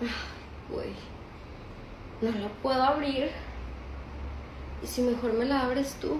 Ah, güey, no la puedo abrir. ¿Y si mejor me la abres tú?